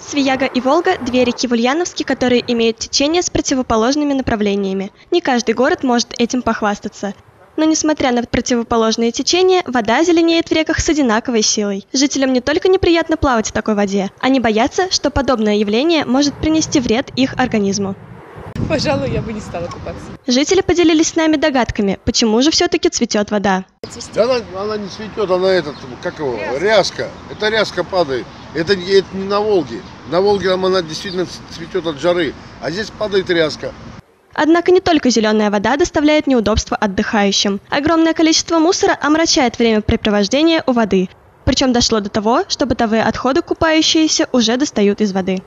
Свияга и Волга – две реки в Ульяновске, которые имеют течение с противоположными направлениями. Не каждый город может этим похвастаться. Но несмотря на противоположные течения, вода зеленеет в реках с одинаковой силой. Жителям не только неприятно плавать в такой воде, они боятся, что подобное явление может принести вред их организму. Пожалуй, я бы не стала купаться. Жители поделились с нами догадками, почему же все-таки цветет вода. Да она, она не цветет, она этот, как его, ряска. Это ряска падает. Это, не- это не на Волге. На Волге там она действительно цветет от жары. А здесь падает ряска. Однако не только зеленая вода доставляет неудобства отдыхающим. Огромное количество мусора омрачает времяпрепровождение у воды. Причем дошло до того, что бытовые отходы купающиеся уже достают из воды.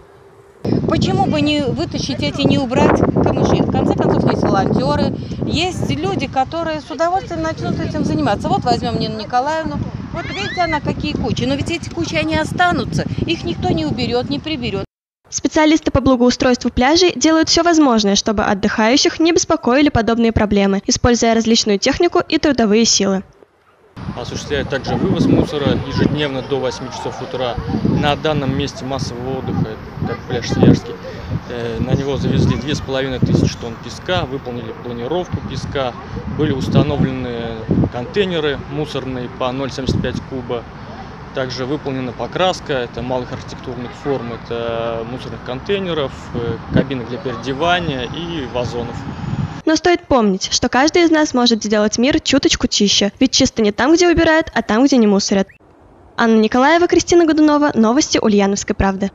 Почему бы не вытащить эти, не убрать камыши? В конце концов, есть волонтеры, есть люди, которые с удовольствием начнут этим заниматься. Вот возьмем Нину Николаевну. Вот видите, она какие кучи. Но ведь эти кучи, они останутся. Их никто не уберет, не приберет. Специалисты по благоустройству пляжей делают все возможное, чтобы отдыхающих не беспокоили подобные проблемы, используя различную технику и трудовые силы. осуществляет также вывоз мусора ежедневно до 8 часов утра. На данном месте массового отдыха, как пляж Свияжский, э, на него завезли 2500 тонн песка, выполнили планировку песка, были установлены контейнеры мусорные по 0,75 куба, также выполнена покраска, это малых архитектурных форм, это мусорных контейнеров, э, кабинок для переодевания и вазонов. Но стоит помнить, что каждый из нас может сделать мир чуточку чище, ведь чисто не там, где убирают, а там, где не мусорят. Анна Николаева, Кристина Годунова, Новости Ульяновской правды.